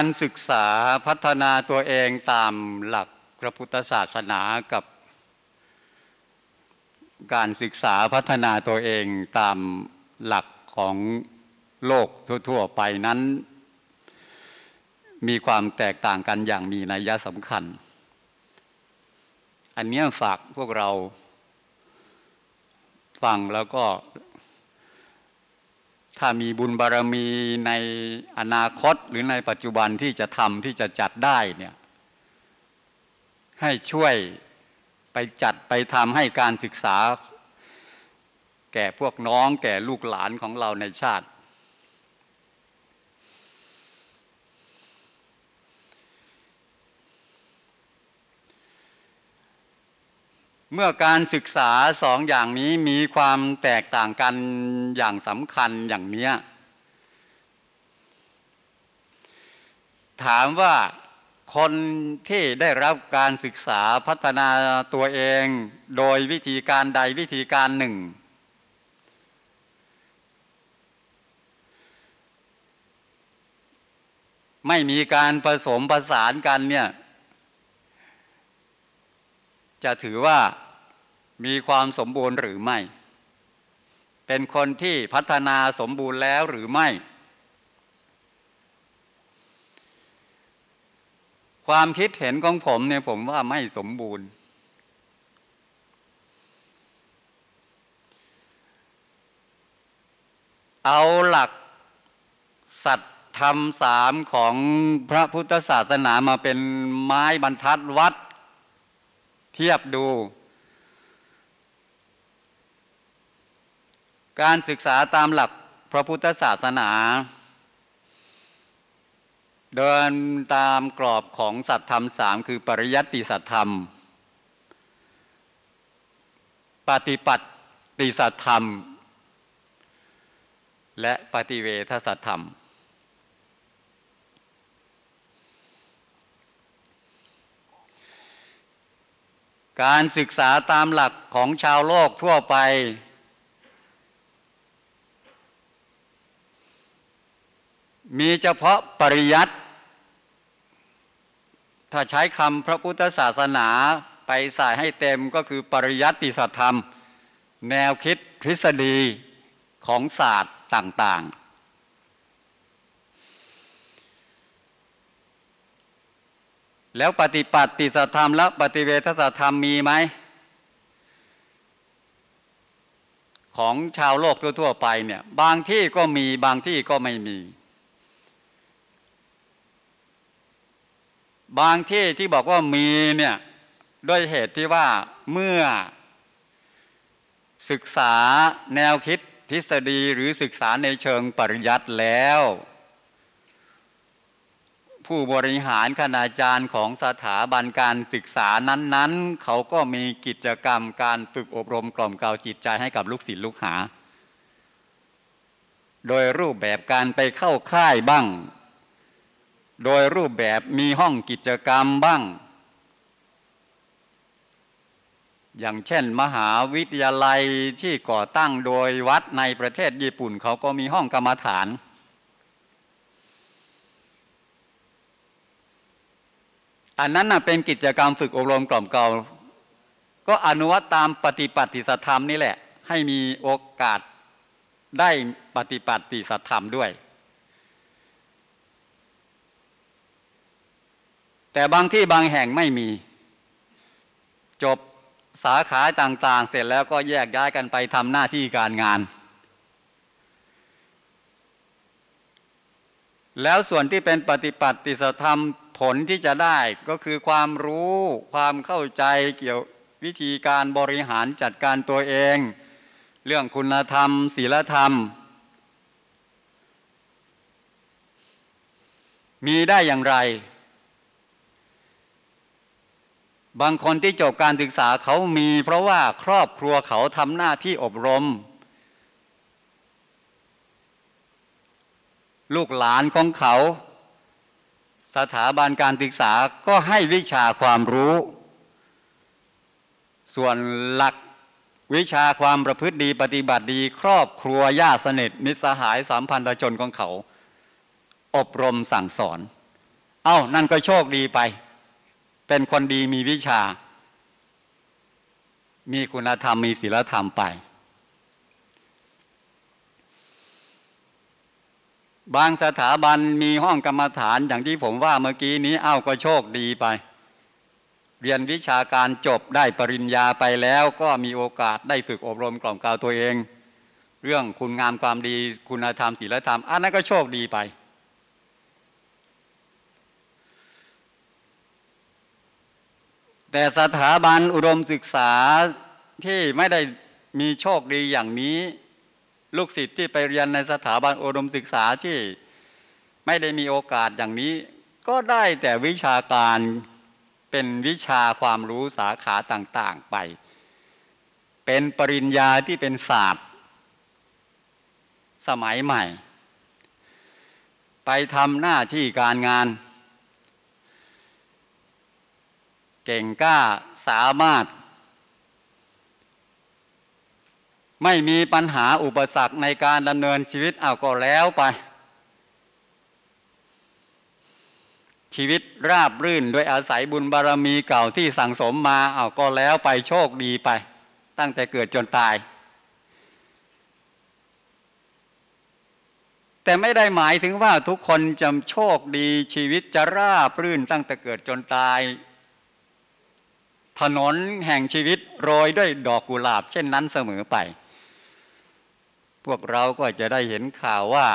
การศึกษาพัฒนาตัวเองตามหลักพระพุทธศาสนากับ การศึกษาพัฒนาตัวเองตามหลักของโลกทั่ว ๆ ไปนั้น มีความแตกต่างกันอย่างมีนัยสำคัญ อันนี้ฝากพวกเราฟังแล้วก็ ถ้ามีบุญบารมีในอนาคตหรือในปัจจุบันที่จะทำที่จะจัดได้เนี่ยให้ช่วยไปจัดไปทำให้การศึกษา แก่พวกน้องแก่ลูกหลานของเราในชาติ เมื่อการศึกษาสองอย่างนี้มีความแตกต่างกันอย่างสำคัญอย่างเนี้ยถามว่าคนที่ได้รับการศึกษาพัฒนาตัวเองโดยวิธีการใดวิธีการหนึ่ง ไม่มีการผสมผสานกันเนี่ย จะถือว่ามีความสมบูรณ์หรือไม่ เป็นคนที่พัฒนาสมบูรณ์แล้วหรือไม่ ความคิดเห็นของผมเนี่ยผมว่าไม่สมบูรณ์ เอาหลักสัตธรรมสามของพระพุทธศาสนามาเป็นไม้บรรทัดวัด ทียบดู การศึกษาตามหลักพระพุทธศาสนา เดินตามกรอบของสัตธรรมสามคือปริยัติสัตธรรม ปฏิปัติสัตธรรม และปฏิเวทสัตธรรม การศึกษาตามหลักของชาวโลกทั่วไป มีเฉพาะปริยัติถ้าใช้คำพระพุทธศาสนาไปใส่ให้เต็มก็คือปริยัติสัตธรรม แนวคิดทฤษฎีของศาสตร์ต่าง ๆ แล้วปฏิปัติสัตธรรมและปฏิเวทสัตธรรมมีไหม ของชาวโลกทั่วๆไปเนี่ยบางที่ก็มีบางที่ก็ไม่มี บางที่ที่บอกว่ามีเนี่ยด้วยเหตุที่ว่าเมื่อศึกษาแนวคิดทฤษฎีหรือศึกษาในเชิงปริยัติแล้ว ผู้บริหารคณาจารย์ของสถาบันการศึกษานั้นๆ เขาก็มีกิจกรรมการฝึกอบรมกล่อมเกลาจิตใจให้กับลูกศิษย์ลูกหา โดยรูปแบบการไปเข้าค่ายบ้าง โดยรูปแบบมีห้องกิจกรรมบ้าง อย่างเช่น มหาวิทยาลัยที่ก่อตั้งโดยวัดในประเทศญี่ปุ่น เขาก็มีห้องกรรมฐาน อันนั้นเป็นกิจกรรมฝึกอบรมกล่อมเกลาก็อนุวัตตามปฏิปัติสัธรรมนี่แหละ ให้มีโอกาสได้ปฏิปัติสัธรรมด้วย แต่บางที่บางแห่งไม่มี จบสาขาต่างๆ เสร็จแล้วก็แยกย้ายกันไปทำหน้าที่การงาน แล้วส่วนที่เป็นปฏิปัติสธรรม ผลที่จะได้ก็คือความรู้ความเข้าใจเกี่ยววิธีการบริหารจัดการตัวเอง เรื่องคุณธรรมศีลธรรม มีได้อย่างไร บางคนที่จบการศึกษาเขามี เพราะว่าครอบครัวเขาทำหน้าที่อบรม ลูกหลานของเขา สถาบันการศึกษาก็ให้วิชาความรู้ ส่วนหลักวิชาความประพฤติดีปฏิบัติดี ครอบครัวญาติสนิทมิตรสหายสามพันธชนของเขา อบรมสั่งสอน เอ้านั่นก็โชคดีไป เป็นคนดีมีวิชา มีคุณธรรมมีศีลธรรมไป บางสถาบันมีห้องกรรมฐานอย่างที่ผมว่าเมื่อกี้นี้เอ้าก็โชคดีไป เรียนวิชาการจบได้ปริญญาไปแล้วก็มีโอกาสได้ฝึกอบรมกล่อมกล่าวตัวเอง เรื่องคุณงามความดีคุณธรรมศีลธรรม อันนั้นก็โชคดีไป แต่สถาบันอุดมศึกษาที่ไม่ได้มีโชคดีอย่างนี้ ลูกศิษย์ที่ไปเรียนในสถาบันอุดมศึกษาที่ไม่ได้มีโอกาสอย่างนี้ ก็ได้แต่วิชาการเป็นวิชาความรู้สาขาต่าง ๆไป เป็นปริญญาที่เป็นศาสตร์ สมัยใหม่ ไปทำหน้าที่การงาน เก่งกล้าสามารถ ไม่มีปัญหาอุปสรรคในการดำเนินชีวิตเอาก็แล้วไป ชีวิตราบรื่นโดยอาศัยบุญบารรมีเก่าที่สั่งสมมาเอาก็แล้วไปโชคดีไป ตั้งแต่เกิดจนตาย แต่ไม่ได้หมายถึงว่าทุกคนจะโชคดีชีวิตจะราบรื่นตั้งแต่เกิดจนตาย ถนนแห่งชีวิตโรยด้วยดอกกุหลาบ เช่นนั้นเสมอไป วกเราก็จะได้เห็นข่าวว่า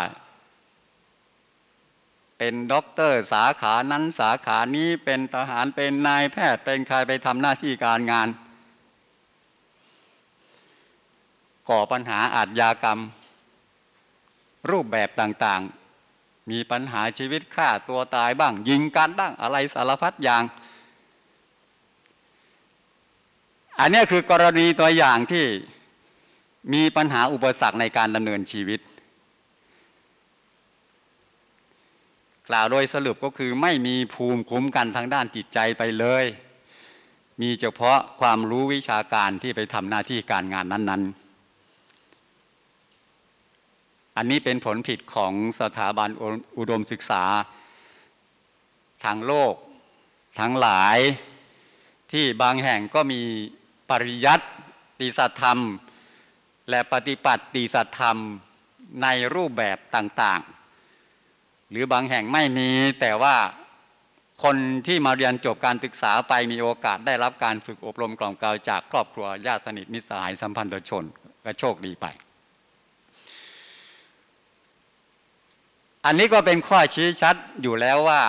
เป็นด็อกเตอร์สาขานั้นสาขานี้เป็นทหารเป็นนายแพทย์เป็นใครไปทำหน้าที่การงาน ก่อปัญหาอาทยากรรม รูปแบบต่างๆ มีปัญหาชีวิตฆ่าตัวตายบ้าง ยิงกันบ้างอะไรสารพัดอย่างอันนี้คือกรณีตัวอย่างที่ มีปัญหาอุปสรรคในการดำเนินชีวิต กล่าวโดยสรุปก็คือไม่มีภูมิคุ้มกันทางด้านจิตใจไปเลย มีเฉพาะความรู้วิชาการที่ไปทำหน้าที่การงานนั้น ๆ อันนี้เป็นผลผิดของสถาบันอุดมศึกษา ทางโลก ทั้งหลายที่บางแห่งก็มีปริยัติติสัตธรรม และปฏิปัติติสัตธรรมในรูปแบบต่างๆ หรือบางแห่งไม่มีแต่ว่าคนที่มาเรียนจบการศึกษาไปมีโอกาสได้รับการฝึกอบรมกล่อมกล่าวจากครอบครัวญาติสนิทมิตรสหายสัมพันธชนก็โชคดีไป อันนี้ก็เป็นข้อชี้ชัดอยู่แล้วว่า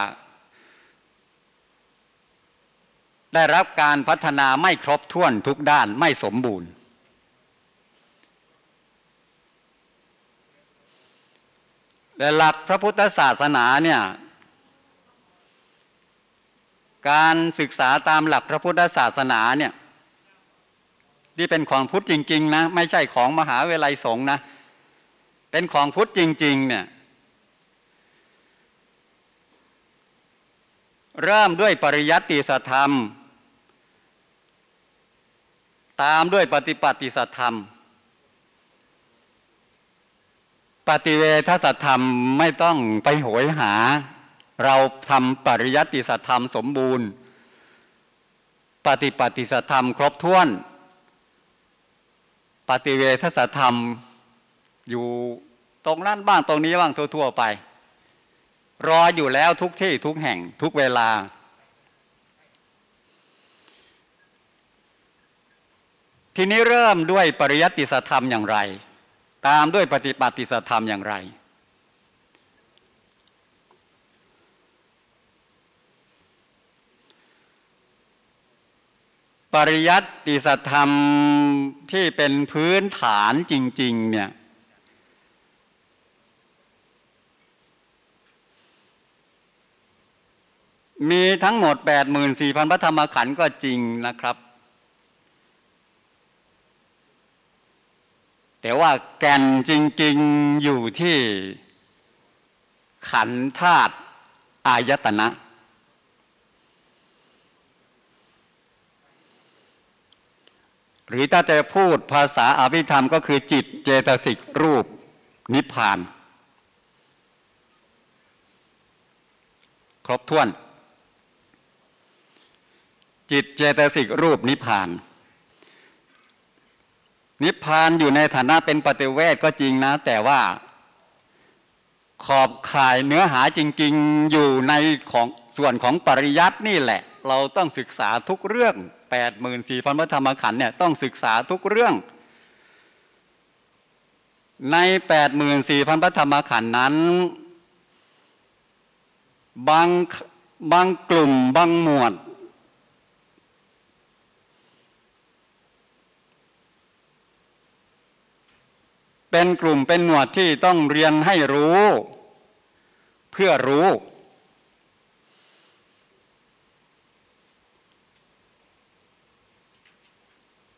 ได้รับการพัฒนาไม่ครบถ้วนทุกด้านไม่สมบูรณ์ แต่หลักพระพุทธศาสนาเนี่ยการศึกษาตามหลักพระพุทธศาสนาเนี่ยที่เป็นของพุทธจริง ๆ นะ ไม่ใช่ของมหาวิทยาลัยสงฆ์นะ เป็นของพุทธจริง ๆ เนี่ย เริ่มด้วยปริยัติสธรรม ตามด้วยปฏิปัติสธรรม ปฏิเวทสัตธรรมไม่ต้องไปโหยหา เราทำปริยัติสัตธรรมสมบูรณ์ ปฏิปฏิสัตธรรมครบถ้วน ปฏิเวทสัตธรรมอยู่ตรงนั้นบ้างตรงนี้บ้างทั่ว ๆ ไป รออยู่แล้วทุกที่ทุกแห่งทุกเวลา ทีนี้เริ่มด้วยปริยัติสัตธรรมอย่างไร ตามด้วยปฏิปัติสัธรรมอย่างไร ปริยัติสัธรรมที่เป็นพื้นฐานจริง ๆ เนี่ยมีทั้งหมด 84,000 พระธรรมขันธ์ก็จริงนะครับ แต่ว่าแก่นจริง ๆอยู่ที่ขันธาตุอายตนะ หรือถ้าจะพูดภาษาอภิธรรมก็คือจิตเจตสิกรูปนิพพาน ครบถ้วน จิตเจตสิกรูปนิพพาน นิพพานอยู่ในฐานะเป็นปฏิเวทก็จริงนะ แต่ว่า ขอบข่ายเนื้อหาจริง ๆ อยู่ในของส่วนของปริยัตินี่แหละ เราต้องศึกษาทุกเรื่อง84,000พระธรรมขันธ์เนี่ยต้องศึกษาทุกเรื่อง ใน 84,000พระธรรมขันธ์นั้นบางบางกลุ่มบางหมวด เป็นกลุ่มเป็นหมวดที่ต้องเรียนให้รู้ เพื่อรู้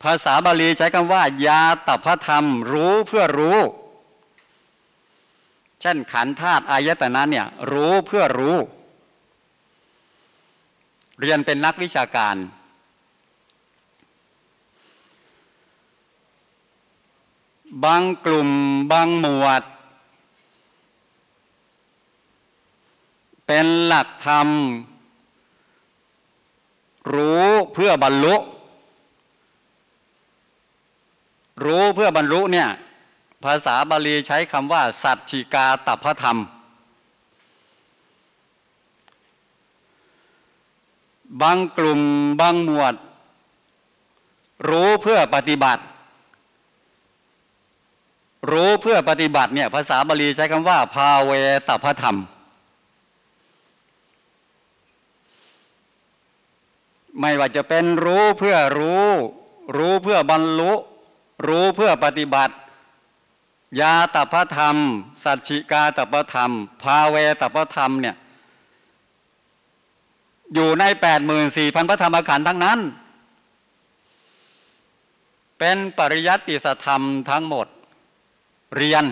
ภาษาบาลีใช้คำว่า ยาตพธรรม รู้เพื่อรู้ เช่นขันธาตุอายตนะเนี่ยรู้เพื่อรู้ เรียนเป็นนักวิชาการ บางกลุ่มบางหมวด เป็นหลักธรรม รู้เพื่อบรรลุ รู้เพื่อบรรลุเนี่ยภาษาบาลีใช้คำว่า สัจฉิกาตัพธรรม บางกลุ่มบางหมวด รู้เพื่อปฏิบัติ รู้เพื่อปฏิบัติเนี่ยภาษาบาลีใช้คำว่า ภาเวตพธรรม ไม่ว่าจะเป็นรู้เพื่อรู้ รู้เพื่อบรรลุ รู้เพื่อปฏิบัติ ยาตพธรรม สัจฉิกาตพธรรม ภาเวตพธรรมเนี่ยอยู่ในแปดหมื่นสี่พันพระธรรมขันธ์ทั้งนั้น เป็นปริยัติสธรรมทั้งหมด เรียน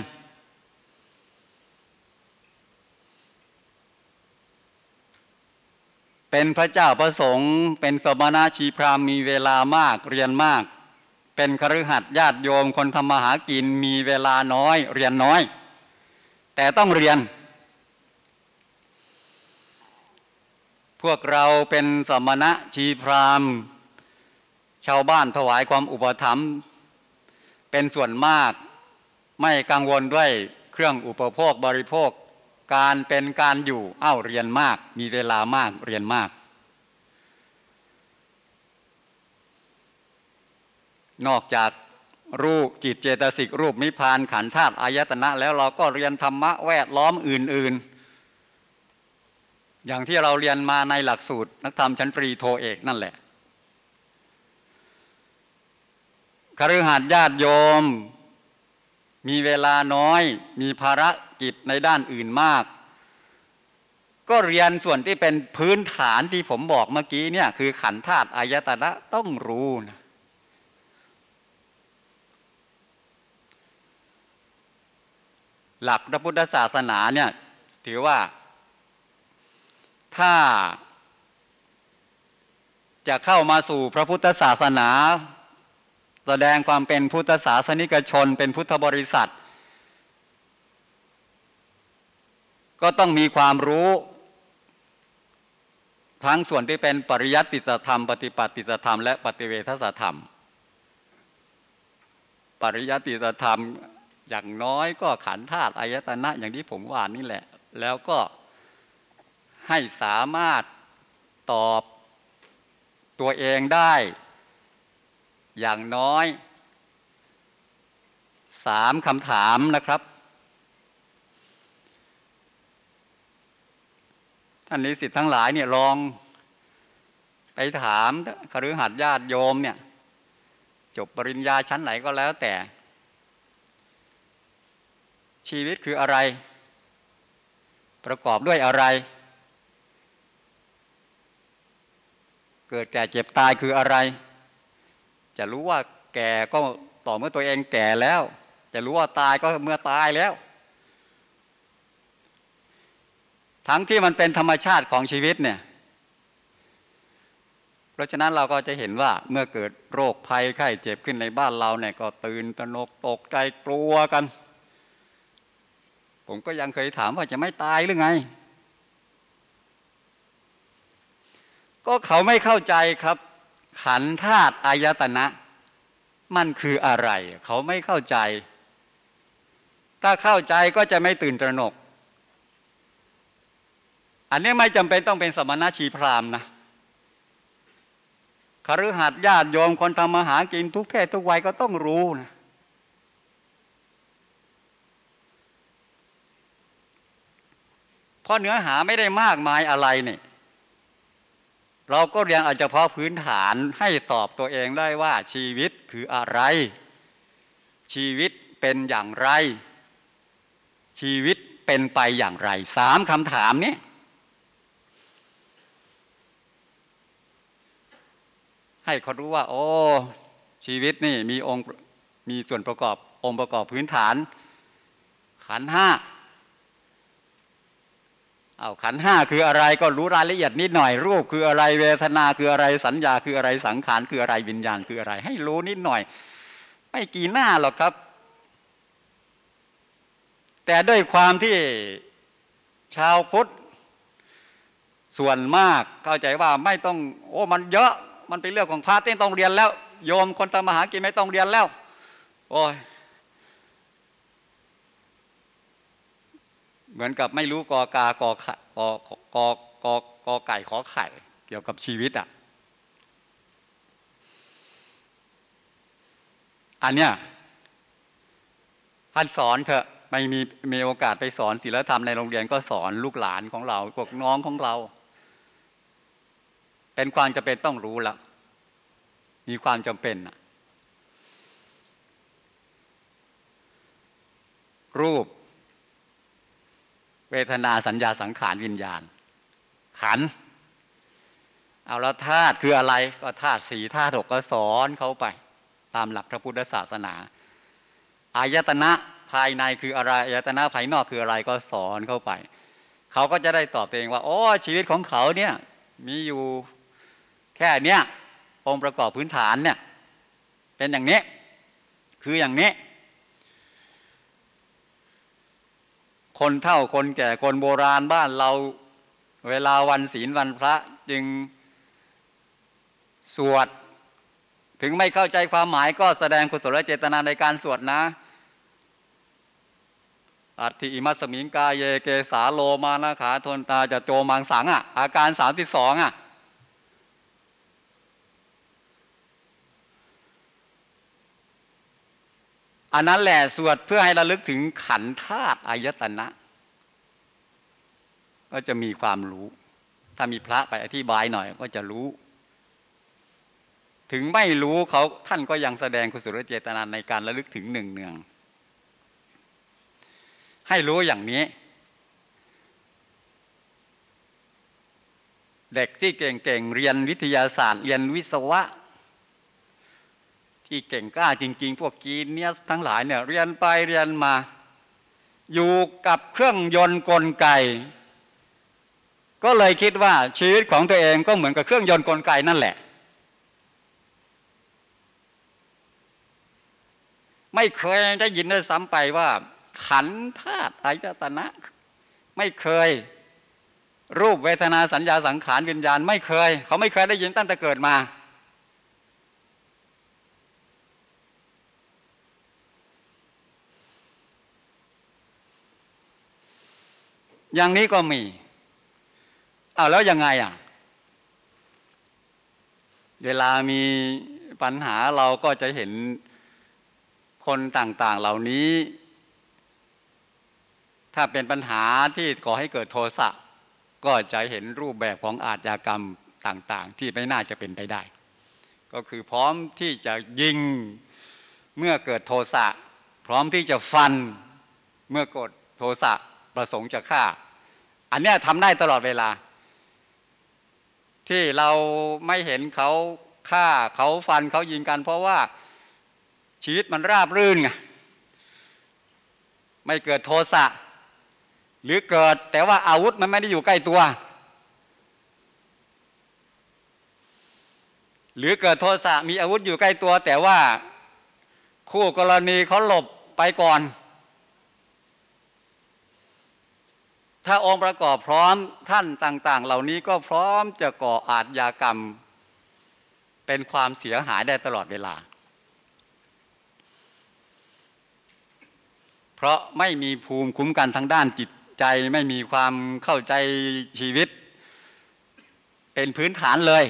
เป็นพระเจ้าประสงค์เป็นสมณะชีพรามมีเวลามากเรียนมาก เป็นคฤหัสถ์ญาติโยมคนทำมาหากินมีเวลาน้อย เรียนน้อย แต่ต้องเรียน พวกเราเป็นสมณะชีพรามชาวบ้านถวายความอุปถัมภ์เป็นส่วนมาก ไม่กังวลด้วยเครื่องอุปโภคบริโภค การเป็นการอยู่เอ้าเรียนมาก มีเวลามากเรียนมาก นอกจากรูปจิตเจตสิกรูปมิพานขันธาตุอายตนะ แล้วเราก็เรียนธรรมะแวดล้อมอื่น ๆ อย่างที่เราเรียนมาในหลักสูตร นักธรรมชั้นปรีโทเอกนั่นแหละคฤหัสถ์ญาติโยม มีเวลาน้อย มีภารกิจในด้านอื่นมาก ก็เรียนส่วนที่เป็นพื้นฐานที่ผมบอกเมื่อกี้เนี่ยคือขันธาตุอายตนะต้องรู้นะหลักพระพุทธศาสนาเนี่ยถือว่าถ้าจะเข้ามาสู่พระพุทธศาสนา แสดงความเป็นพุทธศาสนิกชน เป็นพุทธบริษัท ก็ต้องมีความรู้ทั้งส่วนที่เป็นปริยัติธรรม ปฏิปัติธรรม และปฏิเวทธรรม ปริยัติธรรมอย่างน้อยก็ขันธาตุอายตนะอย่างที่ผมว่านี่แหละ แล้วก็ให้สามารถตอบตัวเองได้ อย่างน้อยสามคำถามนะครับ ท่านนิสิตทั้งหลายเนี่ยลองไปถามคฤหัสถ์ญาติโยมเนี่ยจบปริญญาชั้นไหนก็แล้วแต่ ชีวิตคืออะไร ประกอบด้วยอะไร เกิดแก่เจ็บตายคืออะไร จะรู้ว่าแก่ก็ต่อเมื่อตัวเองแก่แล้ว จะรู้ว่าตายก็เมื่อตายแล้ว ทั้งที่มันเป็นธรรมชาติของชีวิตเนี่ย เพราะฉะนั้นเราก็จะเห็นว่าเมื่อเกิดโรคภัยไข้เจ็บขึ้นในบ้านเราเนี่ยก็ตื่นตระหนกตกใจกลัวกัน ผมก็ยังเคยถามว่าจะไม่ตายหรือไง ก็เขาไม่เข้าใจครับ ขันธาตุอายตนะ มันคืออะไร เขาไม่เข้าใจ ถ้าเข้าใจก็จะไม่ตื่นตระหนก อันนี้ไม่จำเป็นต้องเป็นสมณชีพรามนะคฤหัสถ์ญาติโยมคนทำมาหากินทุกเพศทุกวัยก็ต้องรู้นะเพราะเนื้อหาไม่ได้มากมายอะไรเนี่ย เราก็เรียนอาจจะพาะพื้นฐานให้ตอบตัวเองได้ว่าชีวิตคืออะไร ชีวิตเป็นอย่างไร ชีวิตเป็นไปอย่างไรสามคำถามนี้ให้เขารู้ว่า โอ้ ชีวิตนี่มีองค์มีส่วนประกอบองค์ประกอบพื้นฐาน ขันห้า เอาขันห้าคืออะไรก็รู้รายละเอียดนิดหน่อย รูปคืออะไรเวทนาคืออะไรสัญญาคืออะไรสังขารคืออะไรวิญญาณคืออะไร ให้รู้นิดหน่อย ไม่กี่หน้าหรอกครับ แต่ด้วยความที่ชาวพุทธส่วนมากเข้าใจว่าไม่ต้อง โอ้มันเยอะมันเป็นเรื่องของพระเต้นต้องเรียนแล้ว โยมคนทำมาหากินไม่ต้องเรียนแล้ว โอ้ย เหมือนกับไม่รู้กอกากอขกอกอกอกอไก่ขอไข่ เกี่ยวกับชีวิตอะอันเนี้ยท่านสอนเถอะไม่มีมีโอกาสไปสอนศีลธรรมในโรงเรียนก็สอนลูกหลานของเราพวกน้องของเรา เป็นความจำเป็นต้องรู้ละมีความจำเป็นอะรูป วทนาสัญญาสังขารวิญญาณ ขัน เอาแล้วธาตุคืออะไรก็ธาตุสีธาตุหกก็สอนเขาไป ตามหลักพระพุทธศาสนาอายตนะภายในคืออะไรอายตนะภายนอกคืออะไรก็สอนเข้าไป เขาก็จะได้ตอบเองว่าโอ้ชีวิตของเขาเนี่ยมีอยู่แค่เนี้ยองค์ประกอบพื้นฐานเนี่ยเป็นอย่างนี้ คืออย่างนี้ คนเท่าคนแก่คนโบราณบ้านเราเวลาวันศีลวันพระจึงสวด ถึงไม่เข้าใจความหมายก็แสดงกุศลเจตนาในการสวดนะอัติอิมัสมิงกาเยเกสาโลมานาขาทนตาจะโจมังสังอะอาการสามที่สองอะ อันนั้นแหละสวดเพื่อให้ระลึกถึงขันธาตุอายตนะ ก็จะมีความรู้ ถ้ามีพระไปอธิบายหน่อยก็จะรู้ ถึงไม่รู้เขาท่านก็ยังแสดงกุศลเจตนาในการระลึกถึงหนึ่งเนือง ให้รู้อย่างนี้ เด็กที่เก่งๆเรียนวิทยาศาสตร์ เรียนวิศวะ ที่เก่งกล้าจริง ๆ พวกกีเนียสทั้งหลายเนี่ยเรียนไปเรียนมา อยู่กับเครื่องยนต์กลไก ก็เลยคิดว่าชีวิตของตัวเองก็เหมือนกับเครื่องยนต์กลไกนั่นแหละ ไม่เคยได้ยินได้ซ้ำไปว่า ขันธาตุอายตนะ ไม่เคย รูปเวทนาสัญญาสังขารวิญญาณ ไม่เคย เขาไม่เคยได้ยินตั้งแต่เกิดมา อย่างนี้ก็มีเอาแล้วยังไงอะ เวลามีปัญหาเราก็จะเห็นคนต่างๆเหล่านี้ ถ้าเป็นปัญหาที่ก่อให้เกิดโทสะก็จะเห็นรูปแบบของอาชญากรรมต่าง ๆ ที่ไม่น่าจะเป็นไปได้ ก็คือพร้อมที่จะยิงเมื่อเกิดโทสะพร้อมที่จะฟันเมื่อกดโทสะประสงค์จะฆ่า อันนี้ทำได้ตลอดเวลา ที่เราไม่เห็นเขาฆ่าเขาฟันเขายิงกัน เพราะว่าชีวิตมันราบรื่นไงไม่เกิดโทสะหรือเกิดแต่ว่าอาวุธมันไม่ได้อยู่ใกล้ตัว หรือเกิดโทสะมีอาวุธอยู่ใกล้ตัว แต่ว่าคู่กรณีเขาหลบไปก่อน ถ้าองค์ประกอบพร้อมท่านต่าง ๆ เหล่านี้ก็พร้อมจะก่ออาทยากรรม เป็นความเสียหายได้ตลอดเวลา เพราะไม่มีภูมิคุ้มกันทางด้านจิตใจไม่มีความเข้าใจชีวิต เป็นพื้นฐานเลย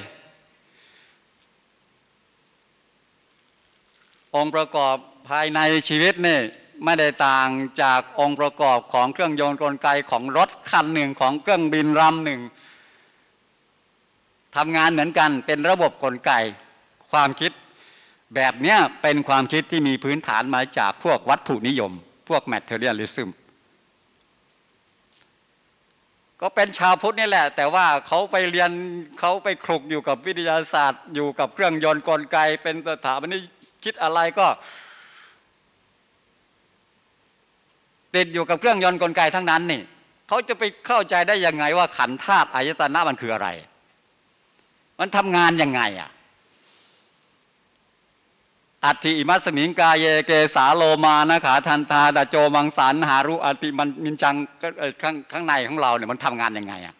องค์ประกอบภายในชีวิตนี่ ไม่ได้ต่างจากองค์ประกอบของเครื่องยนต์กลไกของรถคันหนึ่งของเครื่องบินลำหนึ่งทำงานเหมือนกันเป็นระบบกลไกความคิด แบบนี้เป็นความคิดที่มีพื้นฐานมาจากพวกวัตถุนิยม พวก materialism ก็เป็นชาวพุทธนี่แหละ แต่ว่าเขาไปเรียนเขาไปคลุกอยู่กับวิทยาศาสตร์ อยู่กับเครื่องยนต์กลไก เป็นสถาบันนี้คิดอะไรก็ ติดอยู่กับเครื่องยนต์กลไกทั้งนั้นนี่เขาจะไปเข้าใจได้ยังไงว่าขันธาตุอายตนะมันคืออะไร มันทำงานยังไงอะอัติอิมัสมิงกาเยเกสาโลมานะขาทันตาดาโจมังสันหารุอติมันมินจังข้างข้างในของเราเนี่ยมันทำงานยังไงอะ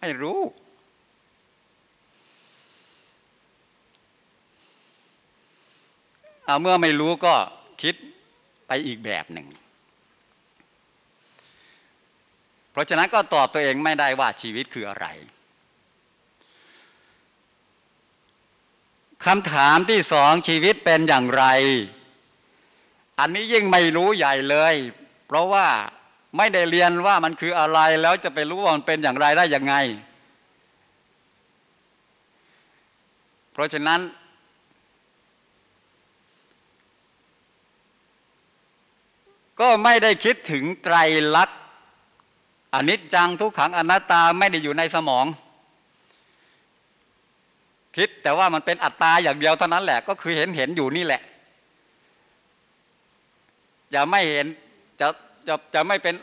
ไม่รู้เอาเมื่อไม่รู้ก็คิดไปอีกแบบหนึ่งเพ ราะฉะนั้นก็ตอบตัวเองไม่ได้ว่าชีวิตคืออะไรคำถามที่สองชีวิตเป็นอย่างไร อันนี้ยิ่งไม่รู้ใหญ่เลย เพราะว่าไม่ได้เรียนว่ามันคืออะไรแล้วจะไปรู้ว่ามันเป็นอย่างไรได้ยังไง เพราะฉะนั้น ก็ไม่ได้คิดถึงไตรลักษณ์ อนิจจังทุกขังอนัตตาไม่ได้อยู่ในสมอง คิดแต่ว่ามันเป็นอัตตาอย่างเดียวเท่านั้นแหละ ก็คือเห็นเห็นอยู่นี่แหละจะไม่เห็นจะจะจะไม่เป็น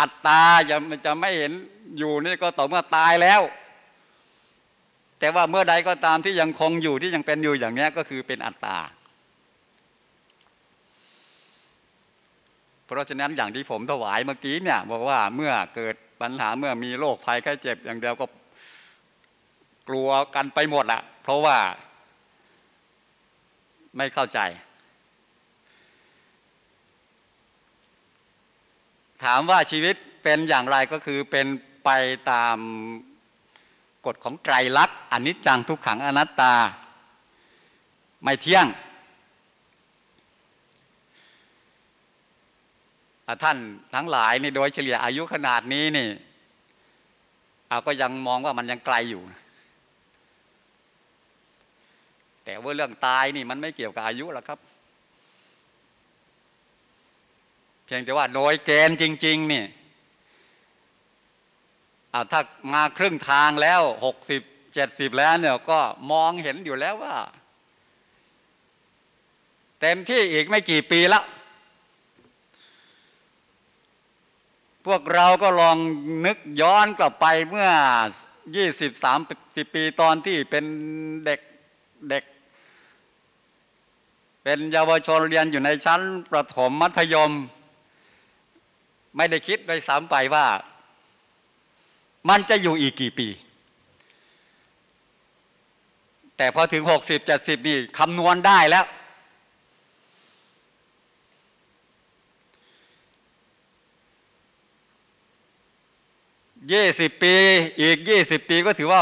อัตตาจะจะไม่เห็นอยู่นี่ก็ต่อเมื่อตายแล้ว แต่ว่าเมื่อใดก็ตามที่ยังคงอยู่ที่ยังเป็นอยู่อย่างนี้ก็คือเป็นอัตตา เพ ราะฉะนั้นอย่างที่ผมถวายเมื่อกี้เนี่ยบอกว่าเมื่อเกิดปัญหาเมื่อมีโรคภัยไข้เจ็บอย่างเดียวก็กลัวกันไปหมดละเพราะว่าไม่เข้าใจ ถามว่าชีวิตเป็นอย่างไรก็คือเป็นไปตามกฎของไตรลักษณ์อนิจจังทุกขังอนัตตา ไม่เที่ยง ท่านทั้งหลายนี่โดยเฉลี่ยอายุขนาดนี้นี่เราก็ยังมองว่ามันยังไกลอยู่ แต่ว่าเรื่องตายนี่มันไม่เกี่ยวกับอายุหรอกครับ เพียงแต่ว่าโดยเกณฑ์จริง ๆ นี่ถ้ามาครึ่งทางแล้วหกสิบเจ็ดสิบแล้วเนี่ยก็มองเห็นอยู่แล้วว่า เต็มที่อีกไม่กี่ปีแล้ว พวกเราก็ลองนึกย้อนกลับไปเมื่อยี่สิบสามสิบปีตอนที่เป็นเด็กเด็ก เป็นเยาวชนเรียนอยู่ในชั้นประถมมัธยม ไม่ได้คิดโดยซ้ำไปว่า มันจะอยู่อีกกี่ปี แต่พอถึงหกสิบเจ็ดสิบนี่คำนวณได้แล้ว ยี่สิบปีอีกยี่สิบปีก็ถือว่า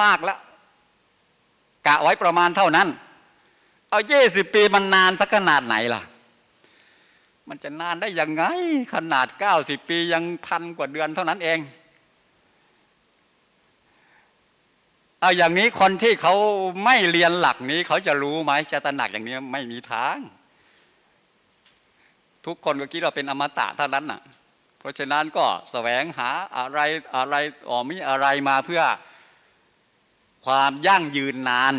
มากแล้วกะไว้ประมาณเท่านั้น เอายี่สิบปีมันนานสักขนาดไหนล่ะ มันจะนานได้ยังไง ขนาดเก้าสิบปียังพันกว่าเดือนเท่านั้นเอง เอาอย่างนี้คนที่เขาไม่เรียนหลักนี้ เขาจะรู้ไหมจะตระหนักอย่างนี้ไม่มีทาง ทุกคนก็คิดว่าเป็นอมตะเท่านั้นน่ะ เพราะฉะนั้นก็แสวงหาอะไรอะไรอ๋อมีอะไรมาเพื่อความยั่งยืนนาน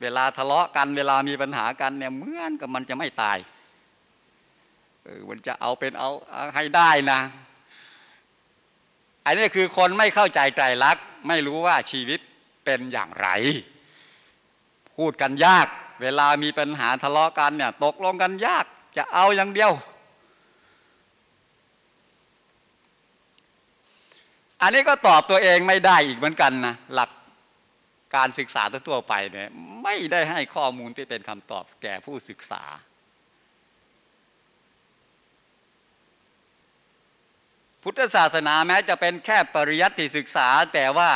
เวลาทะเลาะกันเวลามีปัญหากันเนี่ยเหมือนกับมันจะไม่ตายเออมันจะเอาเป็นเอาให้ได้นะอันนี้คือคนไม่เข้าใจใจรักไม่รู้ว่าชีวิตเป็นอย่างไร พูดกันยาก เวลามีปัญหาทะเลาะกันเนี่ย ตกลงกันยาก จะเอาอย่างเดียว อันนี้ก็ตอบตัวเองไม่ได้อีกเหมือนกันนะหลักการศึกษาทั่วไปเนี่ยไม่ได้ให้ข้อมูลที่เป็นคำตอบแก่ผู้ศึกษา พุทธศาสนาแม้จะเป็นแค่ปริยัติศึกษาแต่ว่า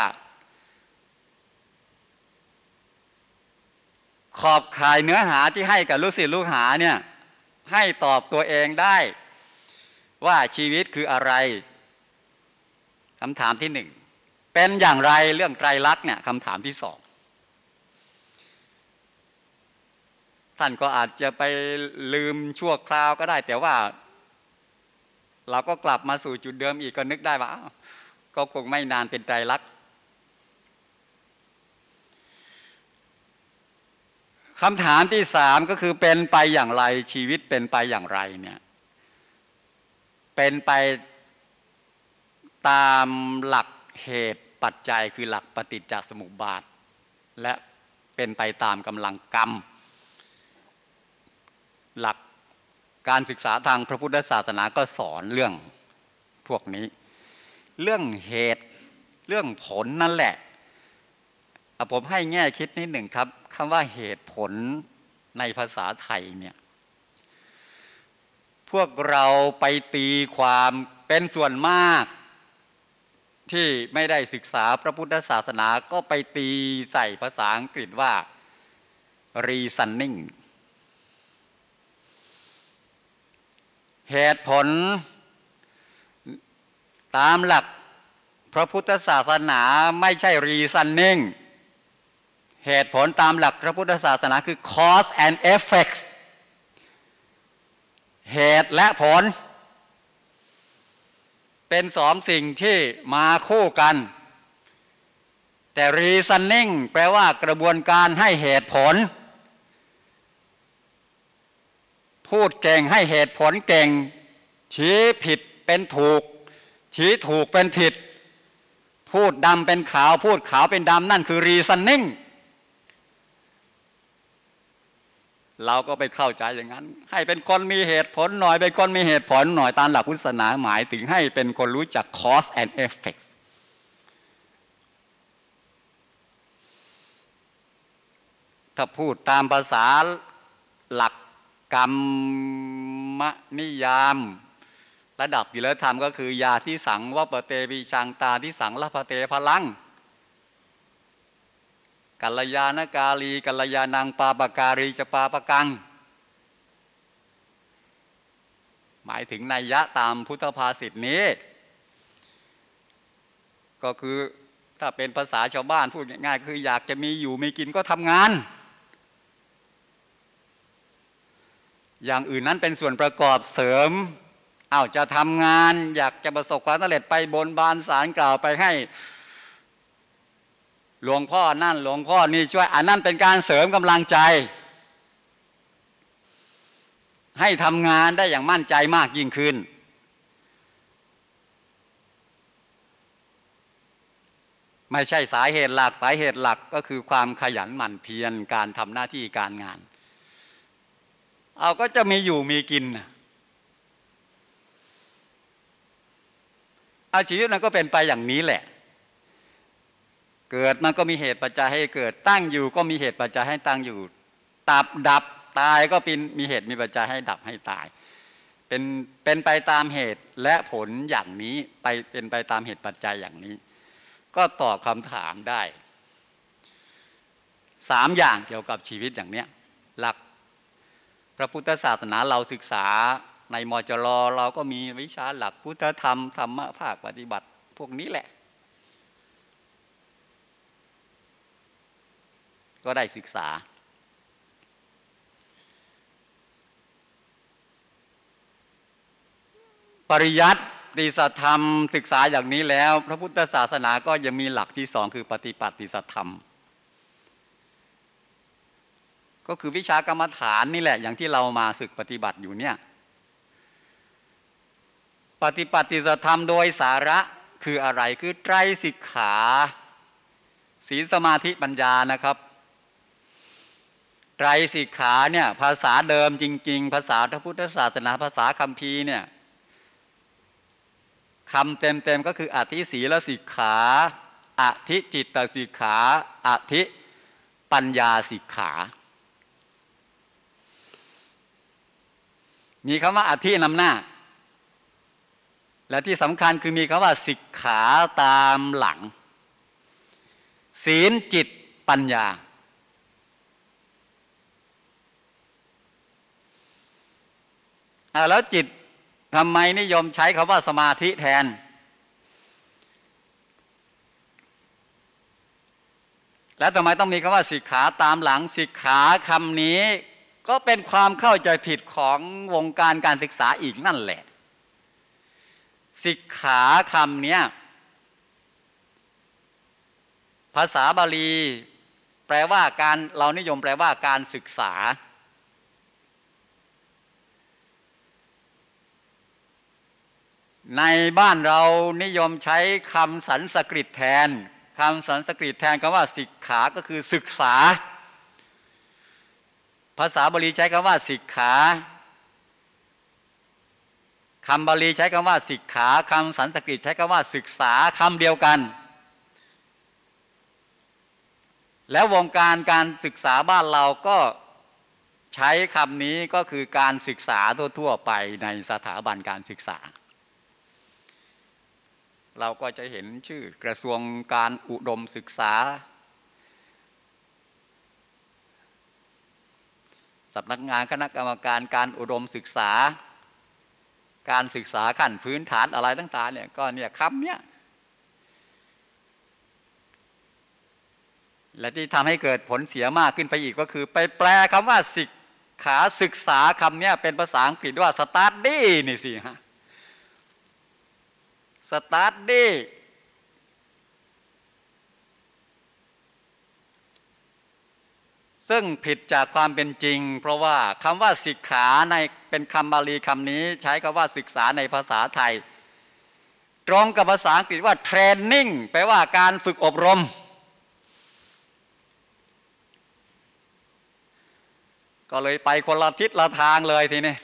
ขอบข่ายเนื้อหาที่ให้กับลูกศิษย์ลูกหาเนี่ยให้ตอบตัวเองได้ ว่าชีวิตคืออะไร คำถามที่หนึ่งเป็นอย่างไรเรื่องไตรลักษณ์เนี่ยคำถามที่สองท่านก็อาจจะไปลืมชั่วคราวก็ได้ แต่ว่า เราก็กลับมาสู่จุดเดิมอีกก็นึกได้ว่าก็คงไม่นานเป็นไตรลักษณ์คำถามที่สามก็คือเป็นไปอย่างไรชีวิตเป็นไปอย่างไรเนี่ยเป็นไป ตามหลักเหตุปัจจัยคือหลักปฏิจจสมุปบาท และเป็นไปตามกำลังกรรม หลักการศึกษาทางพระพุทธศาสนาก็สอนเรื่องพวกนี้ เรื่องเหตุเรื่องผลนั่นแหละผมให้แง่คิดนิดหนึ่งครับคำว่าเหตุผลในภาษาไทยเนี่ยพวกเราไปตีความเป็นส่วนมาก ที่ไม่ได้ศึกษาพระพุทธศาสนาก็ไปตีใส่ภาษาอังกฤษว่า reasoning เหตุผล ตามหลักพระพุทธศาสนาไม่ใช่ reasoning เหตุผลตามหลักพระพุทธศาสนาคือ cause and effects เหตุและผล เป็นสองสิ่งที่มาคู่กัน แต่ reasoning แปลว่ากระบวนการให้เหตุผล พูดเก่งให้เหตุผลเก่ง ชี้ผิดเป็นถูก ชี้ถูกเป็นผิด พูดดำเป็นขาว พูดขาวเป็นดำนั่นคือ reasoning เราก็ไปเข้าใจอย่างนั้น ให้เป็นคนมีเหตุผลหน่อยเป็นคนมีเหตุผลหน่อยตามหลักพุทธศาสนาหมายถึงให้เป็นคนรู้จัก cause and effects ถ้าพูดตามภาษาหลักกรรมนิยาม ระดับศีลธรรมก็คือยาที่สังวัปเตวิชังตาที่สังละพเตพลัง กัลยาณกาลีกัลยาณังปาปการีจะปาปกัง หมายถึงนัยยะตามพุทธภาษิตนี้ ก็คือถ้าเป็นภาษาชาวบ้านพูดง่ายๆคือ อยากจะมีอยู่มีกินก็ทำงาน อย่างอื่นนั้นเป็นส่วนประกอบเสริมอา้าวจะทำงาน อยากจะประสบความสำเร็จไปบนบานสารกล่าวไปให้ หลวงพ่อนั่นหลวงพ่อนี่ช่วยอันนั้นเป็นการเสริมกำลังใจ ให้ทำงานได้อย่างมั่นใจมากยิ่งขึ้น ไม่ใช่สาเหตุหลักสาเหตุหลักก็คือความขยันหมั่นเพียรการทำหน้าที่การงาน เอาก็จะมีอยู่มีกินอาชีพนั้นก็เป็นไปอย่างนี้แหละ เกิดมันก็มีเหตุปัจจัยให้เกิด ตั้งอยู่ก็มีเหตุปัจจัยให้ตั้งอยู่ ตับดับตายก็เป็นมีเหตุมีปัจจัยให้ดับให้ตาย เป็นเป็นไปตามเหตุและผลอย่างนี้ไปเป็นไปตามเหตุปัจจัยอย่างนี้ ก็ตอบคำถามได้สามอย่างเกี่ยวกับชีวิตอย่างเนี้ยหลักพระพุทธศาสนาเราศึกษาในมจรเราก็มีวิชาหลักพุทธธรรมธรรมะภาคปฏิบัติ พวกนี้แหละ ก็ได้ศึกษา ปริยัติติสธรรม ศึกษาอย่างนี้แล้ว พระพุทธศาสนาก็ยังมีหลักที่สองคือปฏิปัติสธรรม ก็คือวิชากรรมฐานนี่แหละ อย่างที่เรามาศึกปฏิบัติอยู่เนี่ยปฏิปัติสธรรมโดยสาระคืออะไรคือไตรสิกขา ศีลสมาธิปัญญานะครับ รสิกขาเนี่ยภาษาเดิมจริง ๆ ภาษาพระพุทธศาสนาภาษาคัมภีร์เนี่ยคำเต็มๆก็คืออธิศีลสิกขาอธิจิตสิกขาอธิปัญญาสิกขา มีคำว่าอธินำหน้า และที่สำคัญคือมีคำว่าสิกขาตามหลัง ศีลจิตปัญญา แล้วจิตทำไมนิยมใช้คำว่าสมาธิแทน แล้วทำไมต้องมีคำว่าสิกขาตามหลังสิกขาคำนี้ ก็เป็นความเข้าใจผิดของวงการการศึกษาอีกนั่นแหละ สิกขาคำนี้ภาษาบาลี แปลว่าการเรานิยมแปลว่าการศึกษา ในบ้านเรานิยมใช้คำสันสกฤตแทนคำสันสกฤตแทนคำว่าสิกขาก็คือศึกษา ภาษาบาลีใช้คำว่าสิกขาคำบาลีใช้คำว่าสิกขาคำสันสกฤตใช้คำว่าศึกษาคำเดียวกัน แล้ววงการการศึกษาบ้านเราก็ใช้คำนี้ก็คือการศึกษาทั่วๆไปในสถาบันการศึกษา เราก็จะเห็นชื่อกระทรวงการอุดมศึกษาสำนักงานคณะกรรมการการอุดมศึกษา การศึกษาขั้นพื้นฐานอะไรต่างๆเนี่ยก็เนี่ยคำเนี่ยและที่ทำให้เกิดผลเสียมากขึ้นไปอีกก็คือ ไปแปลคำว่าศึกขาศึกษาคำเนี้เป็นภาษาอังกฤษว่า study นี่สิฮะ สตาร์ทดีซึ่งผิดจากความเป็นจริง เพราะว่าคำว่าศึกขาในเป็นคำบาลีคำนี้ ใช้คำว่าศึกษาในภาษาไทย ตรงกับภาษาอังกฤษว่า training แปลว่าการฝึกอบรม ก็เลยไปคนละทิศละทางเลยทีนี้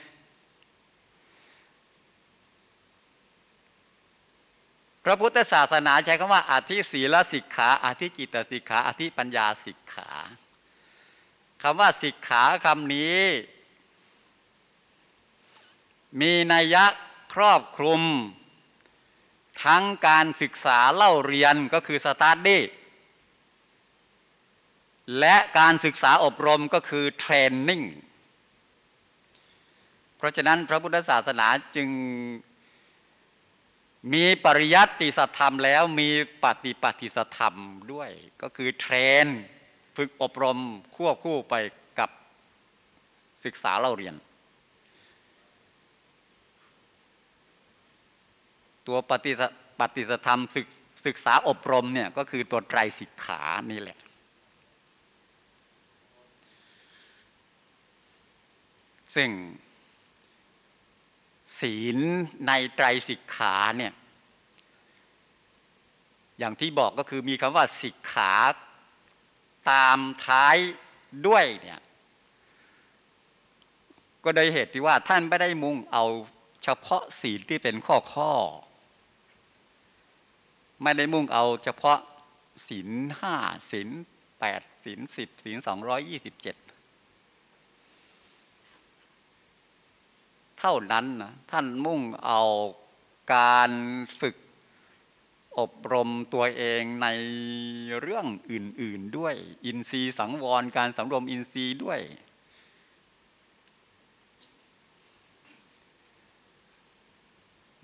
พระพุทธศาสนาใช้คำว่าอธิศีลสิกขาอธิจิตสิกขาอธิปัญญาสิกขาคำว่าสิกขาคำนี้ มีนัยยะครอบคลุม ทั้งการศึกษาเล่าเรียนก็คือ studyและการศึกษาอบรมก็คือเทรนนิ่งเพราะฉะนั้นพระพุทธศาสนาจึง มีปริยัติสัธรรมแล้วมีปฏิปฏิสัธรรมด้วย ก็คือเทรน ฝึกอบรมควบคู่ไปกับศึกษาเล่าเรียน ตัวปฏิปฏิสัธรรมศึกศึกษาอบรมเนี่ยก็คือตัวไตรสิกขานี่แหละ ซึ่ง ศีลในไตรสิกขาเนี่ยอย่างที่บอกก็คือมีคำว่าสิกขาตามท้ายด้วยเนี่ยก็โดยเหตุที่ว่าท่านไม่ได้มุ่งเอาเฉพาะศีลที่เป็นข้อข้อ ไม่ได้มุ่งเอาเฉพาะศีลห้าศีลแปดศีลสิบศีลสองร้อยยี่สิบเจ็ด เท่านั้นนะท่านมุ่งเอาการฝึกอบรมตัวเองในเรื่องอื่น ๆด้วย อินทรีย์สังวรการสำรวมอินทรีย์ด้วย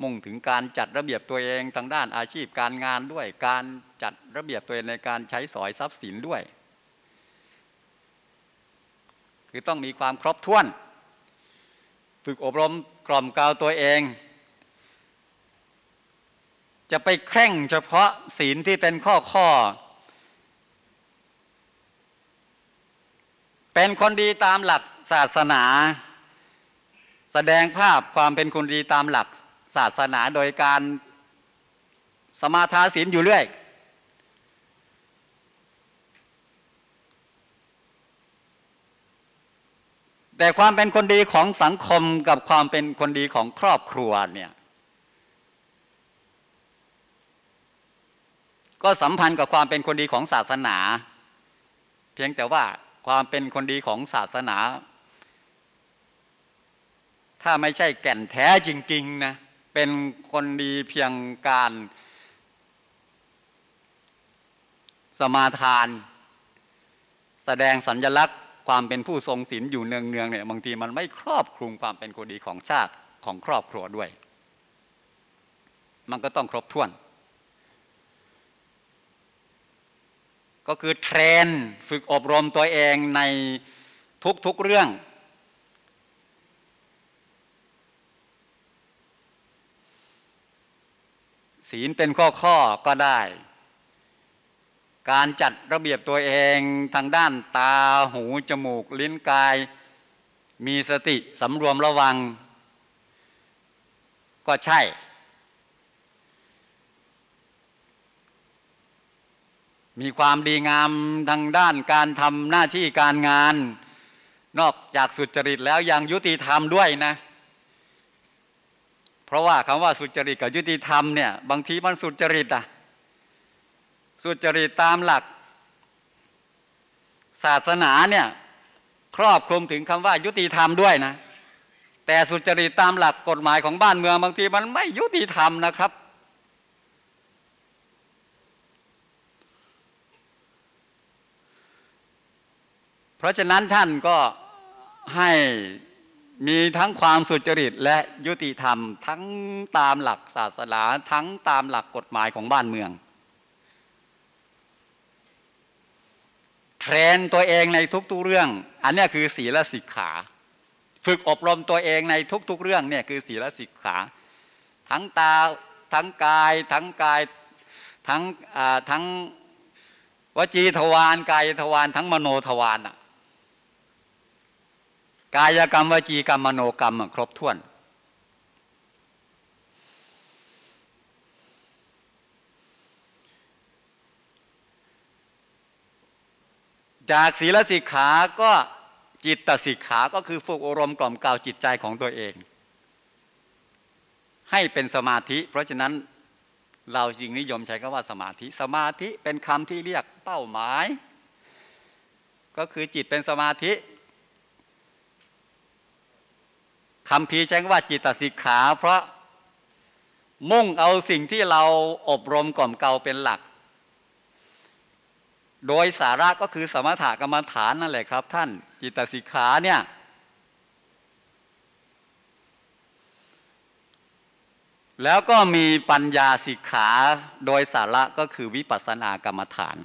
มุ่งถึงการจัดระเบียบตัวเองทางด้านอาชีพการงานด้วย การจัดระเบียบตัวเองในการใช้สอยทรัพย์สินด้วย คือต้องมีความครบถ้วน ฝึกอบรมกล่อมกาวตัวเอง จะไปแข่งเฉพาะศีลที่เป็นข้อข้อ เป็นคนดีตามหลักศาสนา แสดงภาพความเป็นคนดีตามหลักศาสนาโดยการสมาทานศีลอยู่เรื่อย แต่ความเป็นคนดีของสังคมกับความเป็นคนดีของครอบครัวเนี่ยก็สัมพันธ์กับความเป็นคนดีของศาสนา เพียงแต่ว่าความเป็นคนดีของศาสนา ถ้าไม่ใช่แก่นแท้จริงๆนะเป็นคนดีเพียงการสมาทาน แสดงสัญญลักษณ์ ความเป็นผู้ทรงศีลอยู่เนืองๆเนี่ยบางทีมันไม่ครอบคลุมความเป็นคนดีของชาติของครอบครัวด้วย มันก็ต้องครบถ้วน ก็คือเทรนฝึกอบรมตัวเองในทุกๆเรื่องศีลเป็นข้อข้อก็ได้ การจัดระเบียบตัวเองทางด้านตาหูจมูก ลิ้นกาย มีสติสำรวมระวัง ก็ใช่ มีความดีงามทางด้านการทำหน้าที่การงาน นอกจากสุจริตแล้วยังยุติธรรมด้วยนะ เพราะว่าคำว่าสุจริตกับยุติธรรมเนี่ยบางทีมันสุจริตอะ สุจริตตามหลัก ศาสนาเนี่ยครอบคลุมถึงคำว่ายุติธรรมด้วยนะ แต่สุจริตตามหลักกฎหมายของบ้านเมืองบางทีมันไม่ยุติธรรมนะครับ เพราะฉะนั้นท่านก็ให้มีทั้งความสุจริตและยุติธรรม ทั้งตามหลักศาสนาทั้งตามหลักกฎหมายของบ้านเมือง เทรนตัวเองในทุกๆเรื่อง อันนี้คือศีลสิกขา ฝึกอบรมตัวเองในทุกๆเรื่องเนี่ยคือศีลสิกขา ทั้งตาทั้งกาย ทั้งกายทั้งทั้งวจีทวารกายทวารทั้งมโนทวารอะกายกรรมวจีกรรมมโนกรรมครบถ้วน จากศีลสิกขาก็จิตตสิกขาก็คือฝึกอารมณ์กล่อมกล่าวจิตใจของตัวเอง ให้เป็นสมาธิ เพราะฉะนั้นเราจริงนิยมใช้คำว่าสมาธิ สมาธิเป็นคำที่เรียกเป้าหมาย ก็คือจิตเป็นสมาธิคำพีใช้ว่าจิตสิกขา เพราะมุ่งเอาสิ่งที่เราอบรมกล่อมเกลาเป็นหลัก โดยสาระก็คือสมถกรรมฐานนั่นแหละครับ ท่านจิตสิกขาเนี่ยแล้วก็มีปัญญาสิกขาโดยสาระก็คือวิปัสสนากรรมฐาน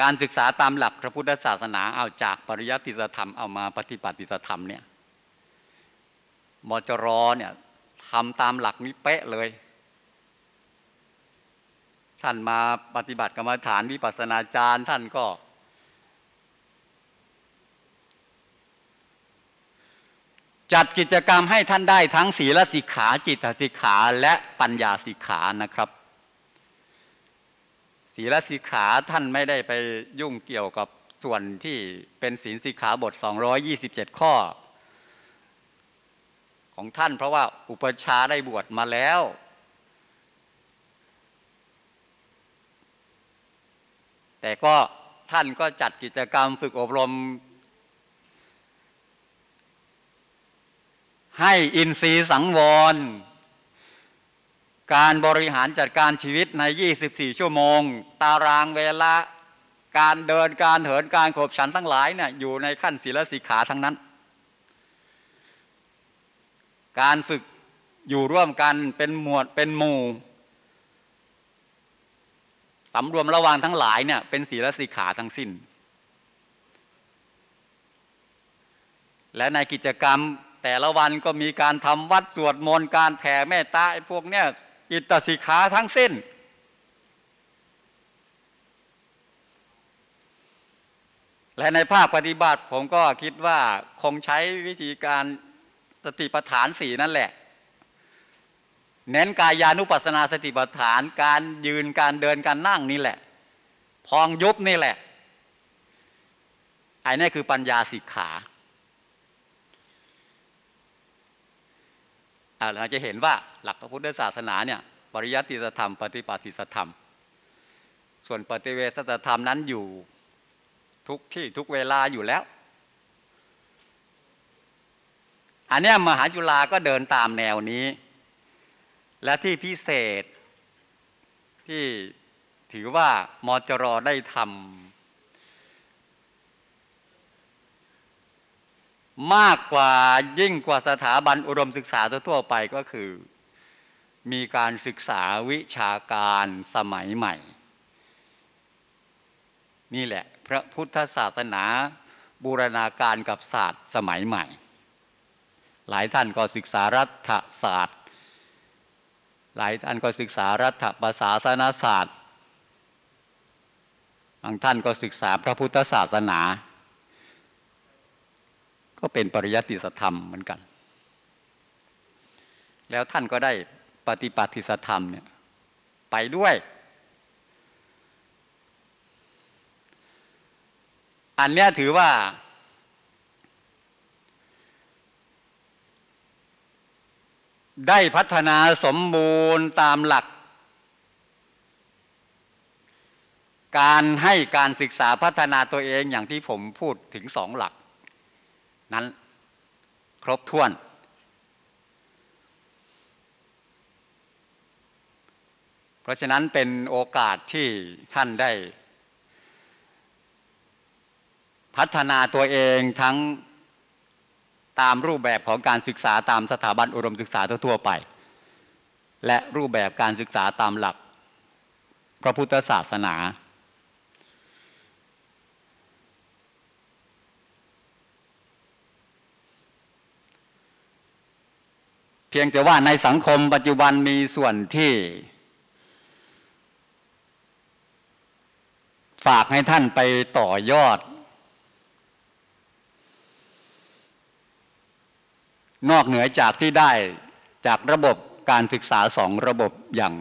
การศึกษาตามหลักพระพุทธศาสนาเอาจากปริยัติธรรมเอามาปฏิบัติธรรมเนี่ยมจรเนี่ยทำตามหลักนี้เป๊ะเลย ท่านมาปฏิบัติกรรมฐานวิปัสนาจารย์ท่านก็ จัดกิจกรรมให้ท่านได้ทั้งศีลสิกขาจิตสิกขาและปัญญาสิกขานะครับศีลสิกขาท่านไม่ได้ไปยุ่งเกี่ยวกับส่วนที่เป็นศีลสิกขาบท 227 ข้อ ของท่านเพราะว่าอุปชาได้บวชมาแล้ว แต่ก็ท่านก็จัดกิจกรรมฝึกอบรม ให้อินทรีย์สังวร การบริหารจัดการชีวิตใน 24 ชั่วโมง ตารางเวลาการเดินการเหินการขบฉันทั้งหลายเนี่ยอยู่ในขั้นศีลสิกขาทั้งนั้น การฝึกอยู่ร่วมกันเป็นหมวดเป็นหมู่ สำรวมระวังทั้งหลายเนี่ยเป็นศีลสิกขาทั้งสิ้น และในกิจกรรมแต่ละวันก็มีการทำวัดสวดมนต์การแผ่เมตตาไอพวกเนี้ยจิตสิกขาทั้งสิ้น และในภาคปฏิบัติผมก็คิดว่าคงใช้วิธีการสติปัฏฐานสีนั่นแหละ เน้นกายานุปัสนาสติปัฏฐาน การยืนการเดินการนั่งนี่แหละ พองยุบนี่แหละไอ้นี่คือปัญญาสิกขาอาเราจะเห็นว่าหลักพระพุทธศาสนาเนี่ยปริยัติสธรรม ปฏิปัติสธรรม ส่วนปฏิเวทธรรมนั้นอยู่ทุกที่ทุกเวลาอยู่แล้ว อันนี้มหาจุฬาก็เดินตามแนวนี้ และที่พิเศษที่ถือว่ามจรได้ทำมากกว่ายิ่งกว่าสถาบันอุดมศึกษาทั่วไปก็คือ มีการศึกษาวิชาการสมัยใหม่ นี่แหละพระพุทธศาสนาบูรณาการกับศาสตร์สมัยใหม่ หลายท่านก็ศึกษารัฐศาสตร์ หลายท่านก็ศึกษารัฐประศาสนศาสตร์ บางท่านก็ศึกษาพระพุทธศาสนา ก็เป็นปริยัติสธรรมเหมือนกัน แล้วท่านก็ได้ปฏิปัติสธรรมเนี่ยไปด้วย อันเนี้ยถือว่า ได้พัฒนาสมบูรณ์ตามหลัก การให้การศึกษาพัฒนาตัวเองอย่างที่ผมพูดถึงสองหลัก นั้นครบถ้วน เพราะฉะนั้นเป็นโอกาสที่ท่านได้ พัฒนาตัวเองทั้ง ตามรูปแบบของการศึกษาตามสถาบันอุดมศึกษาทั่วไป และรูปแบบการศึกษาตามหลัก พระพุทธศาสนา เพียงแต่ว่าในสังคมปัจจุบันมีส่วนที่ฝากให้ท่านไปต่อยอด นอกเหนือจากที่ได้จากระบบการศึกษาสองระบบอย่าง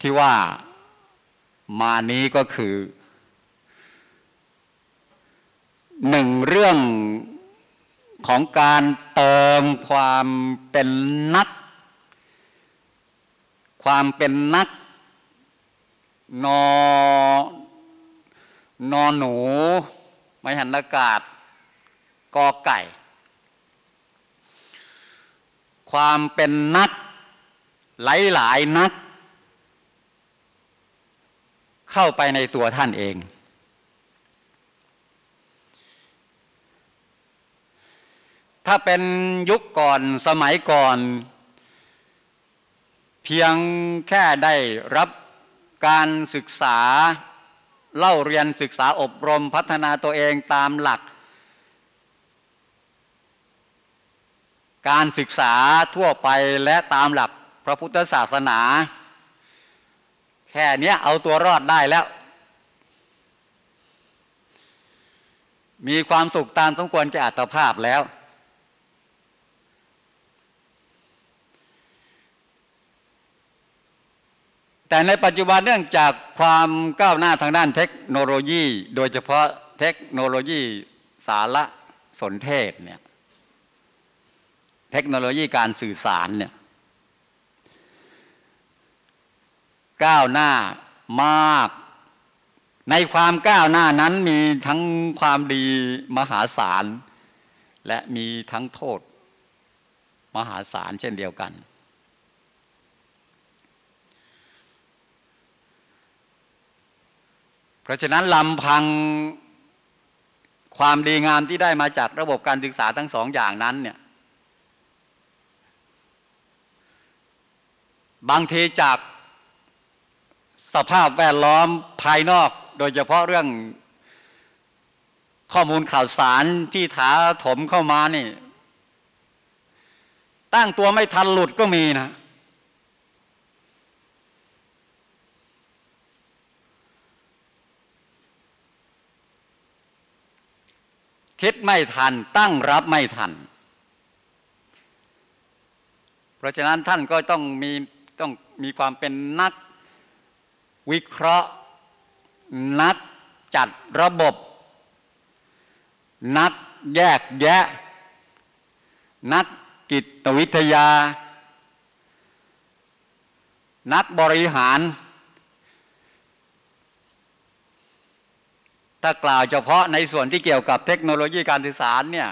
ที่ว่ามานี้ก็คือหนึ่งเรื่องของการเติมความเป็นนัก ความเป็นนัก นอนอหนู ไม่หันอากาศกอไก่ ความเป็นนัก หลายหลายนัก เข้าไปในตัวท่านเอง ถ้าเป็นยุคก่อนสมัยก่อน เพียงแค่ได้รับการศึกษาเล่าเรียนศึกษาอบรมพัฒนาตัวเองตามหลัก การศึกษาทั่วไปและตามหลักพระพุทธศาสนา แค่นี้เอาตัวรอดได้แล้ว มีความสุขตามสมควรแก่อัตภาพแล้ว แต่ในปัจจุบันเนื่องจากความก้าวหน้าทางด้านเทคโนโลยี โดยเฉพาะเทคโนโลยีสารสนเทศเนี่ย เทคโนโลยีการสื่อสารเนี่ยก้าวหน้ามาก ในความก้าวหน้านั้นมีทั้งความดีมหาศาล และมีทั้งโทษ มหาศาลเช่นเดียวกัน เพราะฉะนั้นลำพังความดีงามที่ได้มาจากระบบการศึกษาทั้งสองอย่างนั้นเนี่ย บางทีจากสภาพแวดล้อมภายนอก โดยเฉพาะเรื่องข้อมูลข่าวสารที่ถาถมเข้ามานี่ ตั้งตัวไม่ทันหลุดก็มีนะ คิดไม่ทัน ตั้งรับไม่ทัน เพราะฉะนั้นท่านก็ต้องมี ต้องมีความเป็นนักวิเคราะห์ นักจัดระบบ นักแยกแยะ นักกิตวิทยา นักบริหาร ถ้ากล่าวเฉพาะในส่วนที่เกี่ยวกับเทคโนโลยีการสื่อสารเนี่ย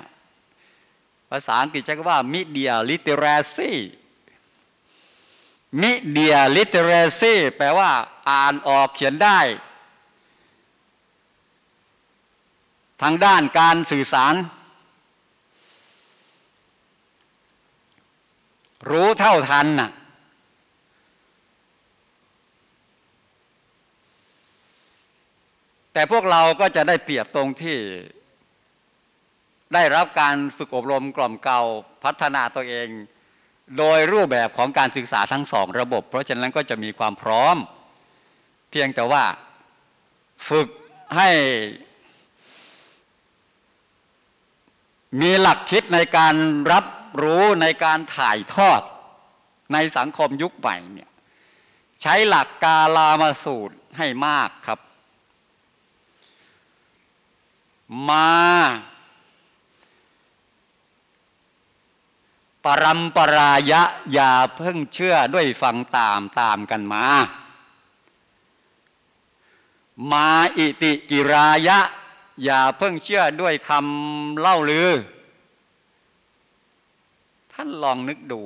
ภาษาอังกฤษใช้คำว่า media literacy media literacy แปลว่า อ่านออกเขียนได้ ทางด้านการสื่อสาร รู้เท่าทันน่ะแต่พวกเราก็จะได้เปรียบตรงที่ ได้รับการฝึกอบรมกล่อมเกลาพัฒนาตัวเอง โดยรูปแบบของการศึกษาทั้งสองระบบ เพราะฉะนั้นก็จะมีความพร้อม เพียงแต่ว่าฝึกให้มีหลักคิดในการรับรู้ในการถ่ายทอดในสังคมยุคใหม่เนี่ยใช้หลักกาลามาสูตรให้มากครับ มา ปรัมปรายะอย่าเพิ่งเชื่อด้วยฟังตามตามกันมา มาอิติกิรายะ อย่าเพิ่งเชื่อด้วยคำเล่าลือ ท่านลองนึกดู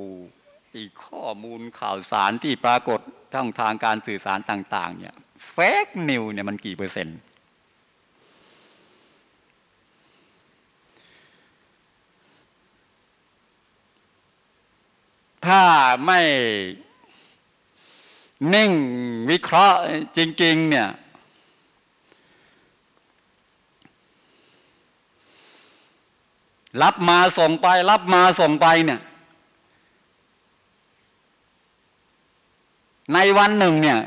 อีกข้อมูลข่าวสารที่ปรากฏทางทางการสื่อสารต่าง ๆ เนี่ยเฟกนิวเนี่ยมันกี่เปอร์เซ็นต์ ถ้าไม่นิ่งวิเคราะห์จริง ๆ เนี่ย รับมาส่งไป รับมาส่งไปเนี่ย ในวันหนึ่งเนี่ย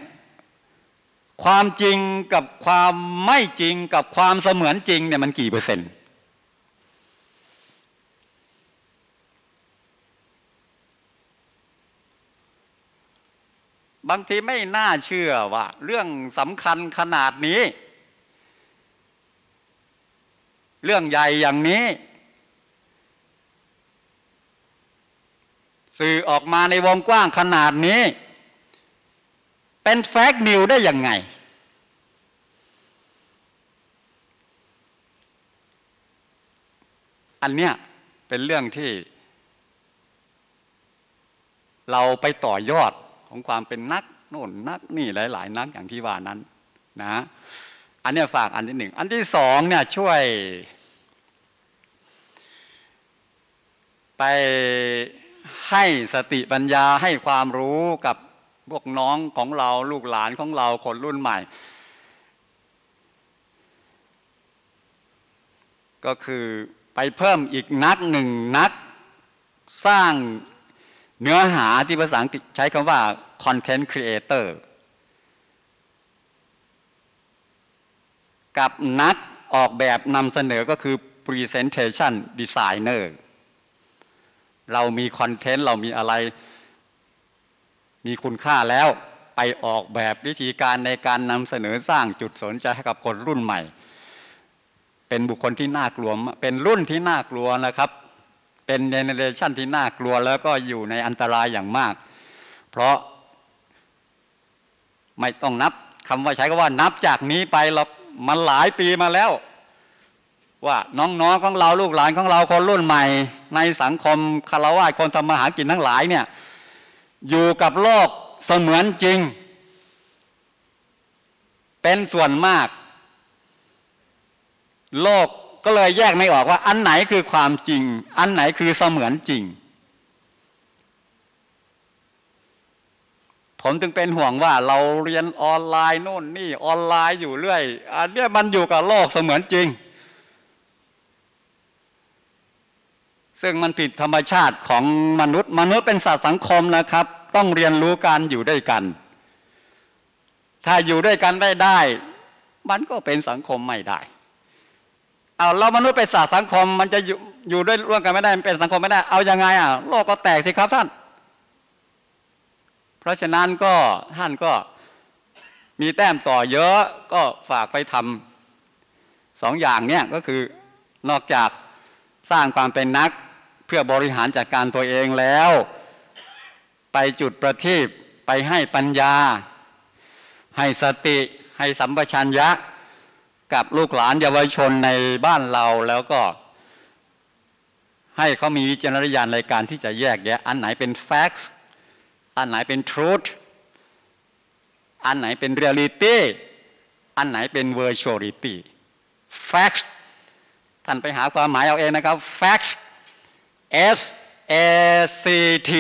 ความจริงกับความไม่จริงกับความเสมือนจริงเนี่ยมันกี่เปอร์เซ็นต์ บางทีไม่น่าเชื่อว่า เรื่องสำคัญขนาดนี้ เรื่องใหญ่อย่างนี้ สื่อออกมาในวงกว้างขนาดนี้ เป็นแฟกนิวได้ยังไง อันเนี้ยเป็นเรื่องที่ เราไปต่อยอด ของความเป็นนักโน่นนักนี่หลาย ๆ นักอย่างที่ว่านั้นนะอันเนี้ยฝากอันที่หนึ่งอันที่สองเนี่ยช่วย ไปให้สติปัญญาให้ความรู้กับพวกน้องของเราลูกหลานของเราคนรุ่นใหม่ ก็คือไปเพิ่มอีกนักหนึ่งนักสร้าง เนื้อหาที่ภาษาอังกฤษใช้คำว่า content creator กับนักออกแบบนำเสนอก็คือ presentation designer เรามีคอนเทนต์เรามีอะไร มีคุณค่าแล้วไปออกแบบวิธีการในการนำเสนอสร้างจุดสนใจให้กับคนรุ่นใหม่ เป็นบุคคลที่น่ากลัวเป็นรุ่นที่น่ากลัวนะครับ เป็นเจเนเรชันที่น่ากลัวแล้วก็อยู่ในอันตรายอย่างมาก เพราะไม่ต้องนับคำว่าใช้ก็ว่านับจากนี้ไปเรามันหลายปีมาแล้ว ว่าน้องๆของเราลูกหลานของเราคนรุ่นใหม่ ในสังคมคารวะคนทำมาหากินทั้งหลายเนี่ยอยู่กับโลกเสมือนจริง เป็นส่วนมาก โลก ก็เลยแยกไม่ออกว่าอันไหนคือความจริง อันไหนคือเสมือนจริง ผมจึงเป็นห่วงว่าเราเรียนออนไลน์โน่นนี่ออนไลน์อยู่เรื่อยอันนี้มันอยู่กับโลกเสมือนจริง ซึ่งมันผิดธรรมชาติของมนุษย์ มนุษย์เป็นสัตว์สังคมนะครับ ต้องเรียนรู้การอยู่ด้วยกัน ถ้าอยู่ด้วยกันไม่ได้ มันก็เป็นสังคมไม่ได้ เอาเรามนุษย์เป็นสัตว์สังคม มันจะอยู่อยู่ด้วยร่วมกันไม่ได้มันเป็นสังคมไม่ได้ เอาอยัางไงอะโลกก็แตกสิครับท่าน เพราะฉะนั้นก็ท่านก็มีแต้มต่อเยอะก็ฝากไปทำสองอย่างเนี่ยก็คือนอกจากสร้างความเป็นนักพพื่อบริหารจัดการตัวเองแล้ว ไปจุดประทีปไปให้ปัญญา ให้สติ ให้สัมปชัญญะ กับลูกหลานเยาวชนในบ้านเราแล้วก็ ให้เขามีวิจารณญาณในการที่จะแยกแยะ อันไหนเป็น facts อันไหนเป็น truth อันไหนเป็น reality อันไหนเป็น virtuality facts ท่านไปหาความหมายเอาเองนะครับ facts A C T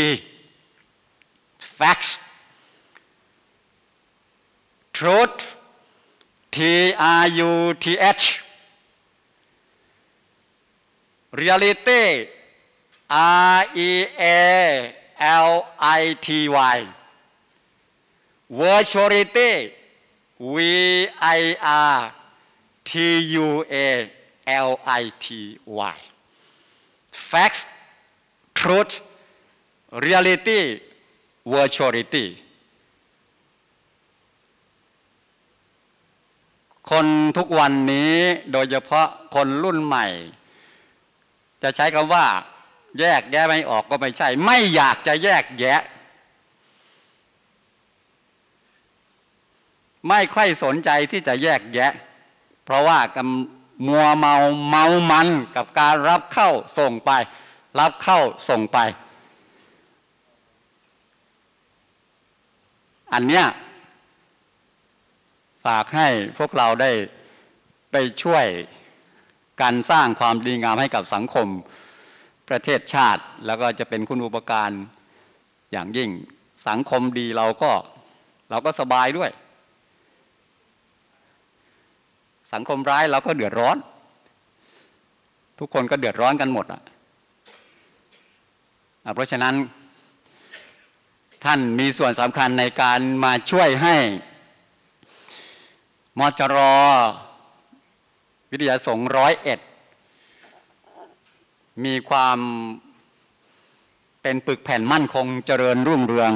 facts truth T R U T H reality R E A L I T Y virtuality V I R T U A L I T Y facts truth reality virtuality คนทุกวันนี้โดยเฉพาะคนรุ่นใหม่ จะใช้คำว่า แยกแยะไม่ออกก็ไม่ใช่ ไม่อยากจะแยกแยะ ไม่ค่อยสนใจที่จะแยกแยะ เพราะว่ากำมัวเมาเมามันกับการรับเข้าส่งไป รับเข้าส่งไป อันเนี้ย ฝากให้พวกเราได้ไปช่วยการสร้างความดีงามให้กับสังคมประเทศชาติ แล้วก็จะเป็นคุณอุปการอย่างยิ่งสังคมดีเราก็เราก็สบายด้วย สังคมร้ายเราก็เดือดร้อน ทุกคนก็เดือดร้อนกันหมดอะเพราะฉะนั้นท่านมีส่วนสำคัญในการมาช่วยให้ มจรวิทยาสงร้อยเอ็ดมีความเป็นปึกแผ่นมั่นคงเจริญรุ่งเรือง